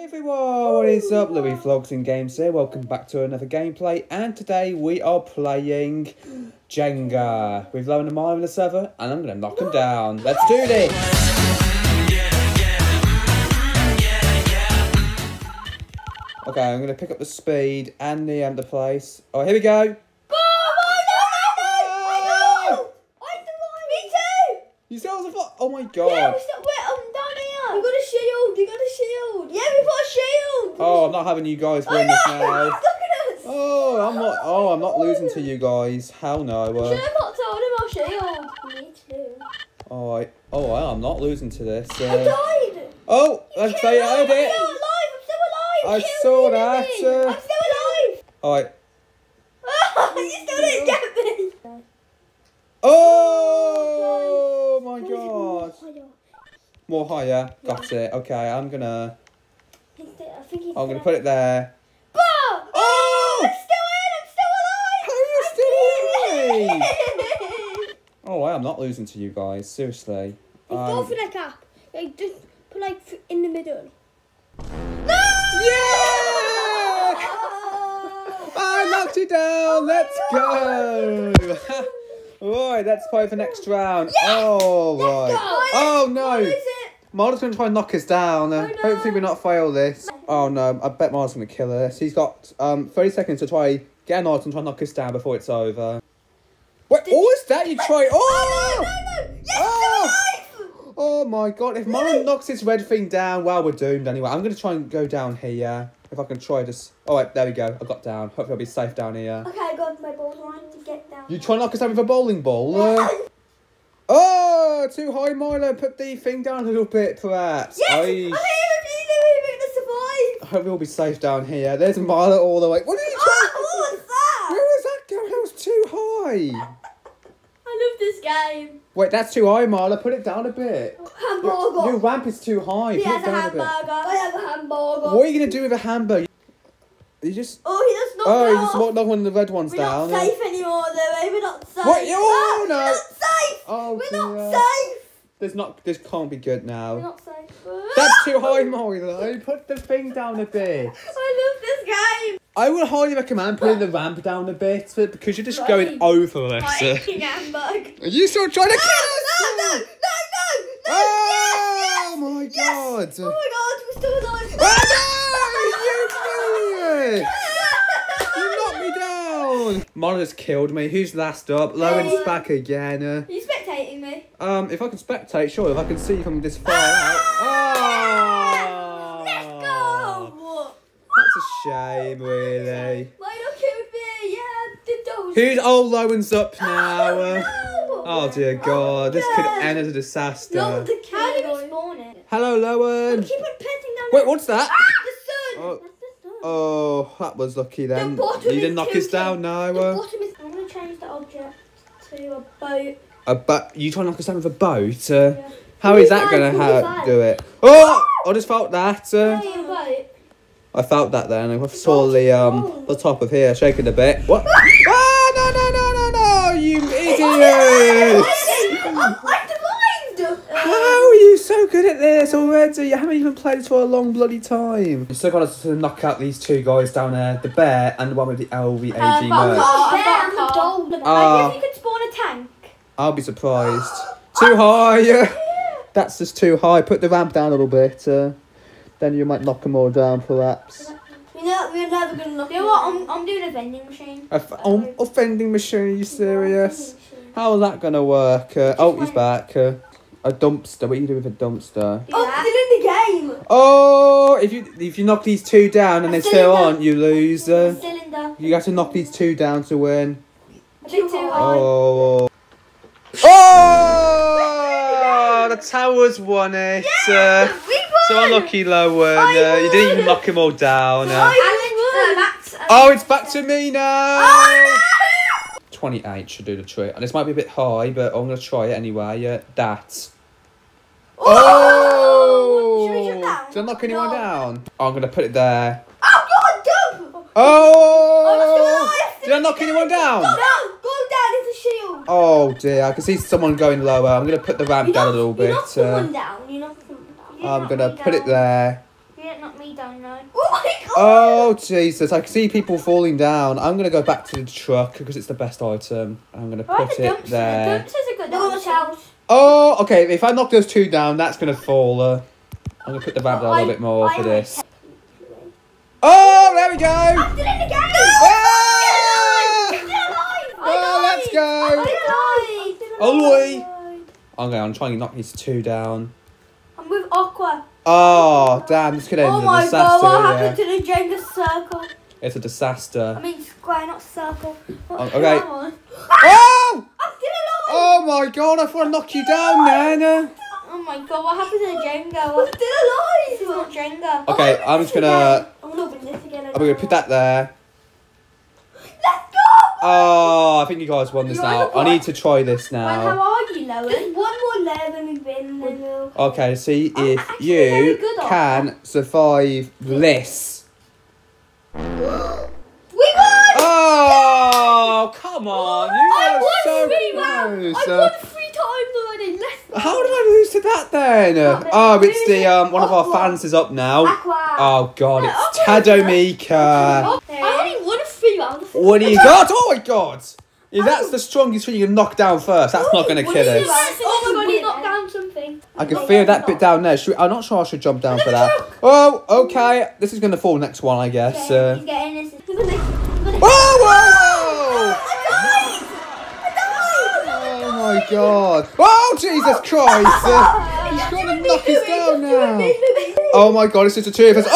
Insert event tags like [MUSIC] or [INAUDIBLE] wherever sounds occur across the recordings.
Hey everyone, what is up? Louis Vlogs and Games here. Welcome back to another gameplay. And today we are playing Jenga with Low and Mile in the server. And I'm going to knock them down. Let's do this! Okay, I'm going to pick up the speed and the, um, the place. Oh, here we go. You still have a Oh my god. Yeah, we still, wait, um, down here. We got a shield. We got a shield. Yeah, we got a shield. Oh, I'm not having you guys I win this now. [LAUGHS] Look at us. Oh, I'm not. Oh, I'm not losing to you guys. Hell no. Should Uh, have not told him our shield. Me too. oh, I, oh, well, I'm not losing to this. I Uh, died. oh, let's Kill say me. I I'm did. still alive. I'm still alive. I saw that, uh, I'm still alive. All right. [LAUGHS] you still didn't get me. Oh my god. More higher. Got it. Okay, I'm gonna. I think I'm gonna put it there. Boom! Oh! I'm still in. I'm still alive. How are you I'm still [LAUGHS] Oh, I am not losing to you guys. Seriously. Go Um, for the cap. Like, just put like in the middle. No! yeah! [LAUGHS] I knocked you down. Let's go. [LAUGHS] right, let's play for next round. Oh, right. Oh no. Marlon's going to try and knock us down. Uh, Oh, no. Hopefully, we not fail this. Oh no, I bet Marlon's going to kill us. He's got um 30 seconds to try get an item and try and knock us down before it's over. What? Oh, is that you try? Oh! No, no, no. Yes, Oh! Oh my god, if Marlon knocks this red thing down, well, we're doomed anyway. I'm going to try and go down here. If I can try this. Oh, wait, there we go. I got down. Hopefully, I'll be safe down here. Okay, I got my balls on to get down. You try and knock us down with a bowling ball? Uh, oh, too high, Milo. Put the thing down a little bit, perhaps. Yes, I'm Aye. here with you. We're going to survive. I hope we'll be safe down here. There's Milo all the way. What are you? Oh, what was that? Where was that going? That was too high. [LAUGHS] I love this game. Wait, that's too high, Marla. Put it down a bit. Hamburger. Your, your ramp is too high. he Put has a down a bit. hamburger. I have a hamburger. What are you gonna do with a hamburger? You just Oh, he does not oh, you know. just won't knock one of the red ones We're down. not safe anymore, though. eh? We're not safe. What? Oh, Ah, no. We're not safe. Oh, we're not safe. There's not. This can't be good now. We're not safe. That's too [LAUGHS] high, Milo. Put the thing down a bit. I love this game. I would highly recommend putting the ramp down a bit, but because you're just Right. going over. My uh. [LAUGHS] Are you still trying to kill us? No, no, no, no, no. Oh yes, yes. my Yes. god! Oh my god, we're still alive. Oh no! You idiot! [LAUGHS] You knocked me down! Monitor's killed me. Who's last up? Lowen's Hey. back again. Uh, Are you spectating me? um, if I can spectate, sure. If I can see from this far out. Oh! Let's go. That's a shame, really. Lionel killed me. Yeah, the doors. Who's oh Lowen's up now? Uh, No. oh dear God, this could end as a disaster. Not the How did we spawn it? Hello, Lowen. Keep on petting down Wait, what's that? the sun. Oh. That's the sun. Oh, that was lucky then. The bottom You didn't knock us down, no. The Uh, bottom is. I'm gonna change the object to a boat. a but you trying to knock us down with a boat? Uh, Yeah. how is that gonna 45, do it? [LAUGHS] Oh, I just felt that. Uh, Hey. I felt that then. I saw the um the top of here shaking a bit. What? [LAUGHS] ah, no, no, no, no, no! You [LAUGHS] idiot! I survived. How are you so good at this already? You haven't even played this for a long bloody time. You still got to knock out these two guys down there, the bear and the one with the LVAG Uh, merch. I've got a car. Ah. I guess you could spawn a tank. I'll be surprised. Too high. [LAUGHS] That's just too high. Put the ramp down a little bit. Uh, then you might knock them all down, perhaps. You know, we're never gonna knock. You know what? I'm, I'm doing a vending machine. A f- oh, offending machine? Are you serious? How's that gonna work? Uh, oh, he's back. Uh, a dumpster. What are you doing with a dumpster? Oh, they're in the game. Oh, if you if you knock these two down and they still Cylinder. on, you lose. Uh, Cylinder. you have to knock these two down to win. A bit too high. Oh. Oh! The towers won it. Uh, We won. so unlucky, Lowen. I Uh, you didn't even knock them all down. Uh, Alex, uh, uh, oh, it's back to me now. Oh, 28 should do the trick. And this might be a bit high, but I'm going to try it anyway. Uh, that. Oh! Oh! Should we jump down? Did I knock anyone No. down? Oh, I'm going to put it there. Oh, God, jump. Oh! I'm still alive. Did I knock anyone down? Go down. Go down. It's a shield. Oh dear, I can see someone going lower. I'm going to put the ramp You down a little You bit. knocked Uh, someone down. You knocked someone down. You I'm going to put it there. You didn't knock knock me down now. Oh my god! Oh Jesus! I can see people falling down. I'm gonna go back to the truck because it's the best item. I'm gonna Right, put the it dumpster. The there. dumpster's a good No, watch Oh, okay. If I knock those two down, that's gonna fall. Uh, I'm gonna put the ramp down a little bit more I for would this. Oh, there we go. I'm still in the game! Ah! Still alive! Oh, let's go. I'm still alive! Oh, Oi. Okay, I'm trying to knock these two down. I'm with Aqua. Oh, damn! This could end Oh in a disaster. Oh my disaster. god, what yeah. happened to the Jenga circle? It's a disaster. I mean square, not circle. What, Oh, okay. am I? Oh! [GASPS] I'm still alive! Oh my god! I thought I knocked you down, man. Oh my god, what happened to the Jenga? Oh, I'm What? still This is not Jenga. Okay, I'm just gonna. I'm gonna open this again. I'm gonna put that there. Let's go! Oh, I think you guys won this now. I need to try this now. Well, how now. are you, Lois? Just one than we've been and then we'll... Okay, see I'm if actually very you good at can survive this. We won! Oh, come on! You I are won so three rounds! close. I Uh, won three times already! Let's How did I lose to that then? Oh, it's the um one of our Aqua. fans is up now. Aqua! Oh god, No, it's Aqua. Tadomika. I only won three rounds. What do you got? Oh my god! If that's the strongest thing you can knock down first, that's not gonna kill us. Oh my god, he knocked down something. I can feel that bit down there. Should we, I'm not sure I should jump down for that. Oh, okay. This is gonna fall next one, I guess. He's Uh, getting this. whoa, whoa, whoa! Oh my god! Oh Jesus Christ! Uh, [LAUGHS] he's gonna knock us down now. [LAUGHS] Oh my god, it's just the two of us. Oh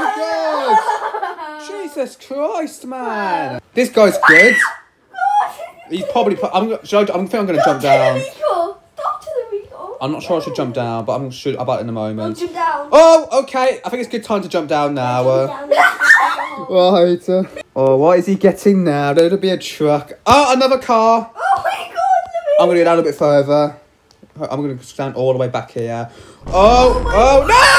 my god! Jesus Christ, man! This guy's good. [LAUGHS] He's probably. Put, I'm. gonna- Should I, I'm think I'm gonna jump down. To. I'm not sure I should jump down, but I'm should about it in a moment. Jump down. Oh, okay. I think it's a good time to jump down now. Uh, right. Uh, oh, what is he getting now? There'll be a truck. Oh, another car. Oh my god, I'm gonna go down a bit further. I'm gonna stand all the way back here. Oh, oh, no!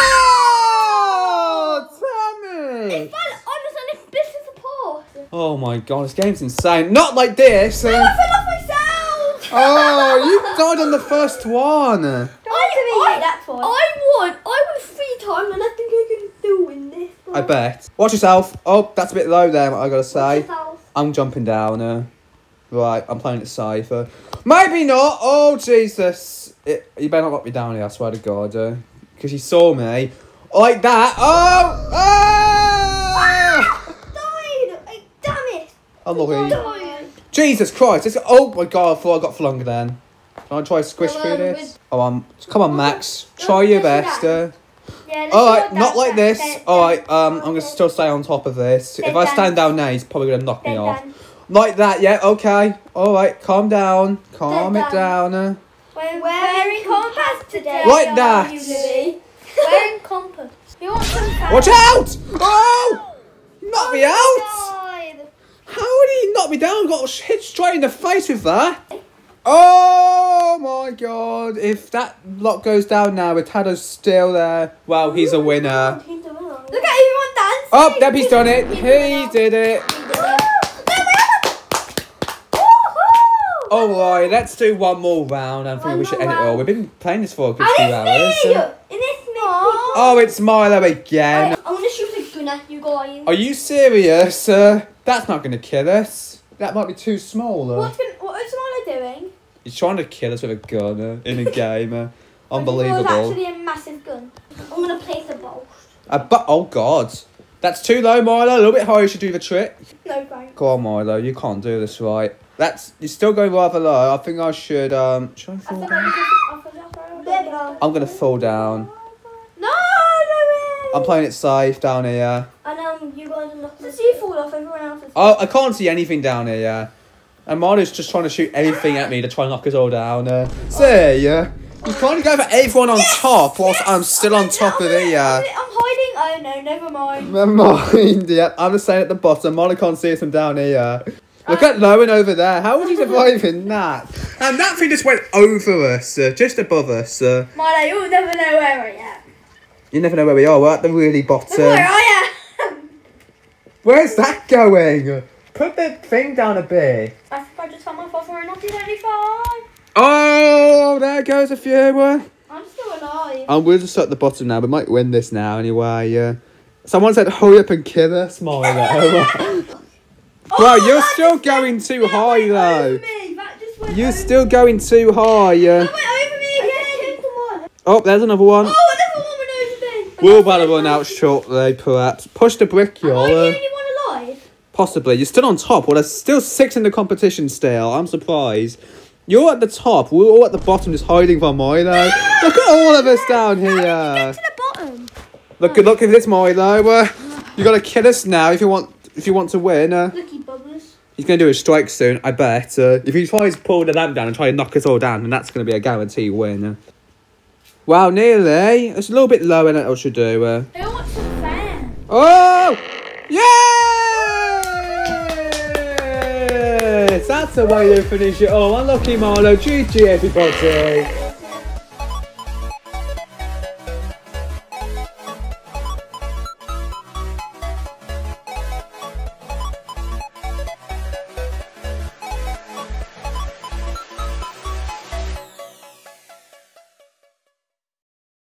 Damn it! I'm just on a support. Oh my god, this game's insane. Not like this. I Uh, fell off myself. oh, [LAUGHS] you died on the first one. I, I, That's one. I won. I won three times, and I think I can still win this. One. I bet. Watch yourself. Oh, that's a bit low there, I gotta say. Yourself. I'm jumping down. Uh, right, I'm playing it safe. Uh, maybe not. Oh, Jesus. It, you better not knock me down here, I swear to God. Because you saw me. Like that. Oh! Ah! Died. I, damn it. I'm lucky. Died. Jesus Christ. This, oh my God, I thought I got flung then. Can I try to squish through um, this? Oh, um, come on, Max. Try your best. that. Uh, Yeah, let's all go right, down, not like this. down, All down. right, um, I'm gonna still stay on top of this. If I stand down now, he's probably gonna knock me off. Like that, yeah, okay. All right, calm down. Calm it down. uh. We're Wearing wearing compass today. Like that. Wearing compass. You want some? Watch out! Oh! Knock me out! Died. How did he knock me down? Got hit straight in the face with that. Oh my god. If that lock goes down now with Tado's still there, well, he's a winner. He's a winner. Look at everyone dancing. Oh, Debbie's done it. He did it. Alright, let's do one more round. I think One we should more end it all. We've been playing this for a good few hours. so- And it's me. Oh, it's Milo again. I'm gonna shoot a gun at you guys. Are you serious? Uh, that's not going to kill us. That might be too small. though. What's gonna, what is Milo doing? He's trying to kill us with a gun uh, in a game. Uh. It was Unbelievable. actually a massive gun. I'm gonna place a bolt. Uh, but oh god, that's too low, Milo. A little bit higher should do the trick. No thanks. Go on, Milo. You can't do this right. That's you're still going rather low. I think I should. Um, should I I fall forgot down? you just- I forgot I There we forgot. go. I'm gonna fall down. No, Louis. I'm playing it safe down here. And um, you guys are not. Since you fall off, everyone else is. Oh, I can't see anything down here. Yeah. And Milo's just trying to shoot anything at me to try and knock us all down. Uh, see, yeah. He's trying to go for everyone on top whilst I'm still on top of it. Yeah. I'm hiding. Oh no, never mind. Never mind. Yeah, I'm just saying at the bottom. Molly can't see us from down here. Look at Lowen over there. How was he surviving that? And that thing just went over us, uh, just above us. Uh, Milo, you'll never know where I am. you never know where we are. We're at the really bottom. where I am. Where's that going? Put the thing down a bit. I think I just found myself for a 1975. Oh, there goes a few. Uh, I'm still alive. And we're just at the bottom now. We might win this now anyway. Yeah. Someone said, "Hurry up and kill us, Milo." [LAUGHS] Bro, you're still going too high though. Me. That just went You're over still going too high. Yeah. That went over me again. Come on. Oh, there's another one. Oh, another one went over me. We'll better run out shortly, perhaps. Push the brick, Am I the y'all. Only one alive? Possibly. You're still on top. Well, there's still six in the competition still. I'm surprised. You're at the top. We're all at the bottom just hiding from Milo. Look at all of us down here. To the bottom. Look, look at this Milo. Uh, you got to kill us now if you want if you want to win. Uh, Looky bubbles. he's going to do a strike soon, I bet. Uh, if he tries to pull the lamp down and try and knock us all down, then that's going to be a guarantee win. Uh. Wow, nearly. It's a little bit lower than it should do. Uh. I want some fan. Oh! Yes! That's the way to finish it all. Unlucky Marlo. GG, everybody.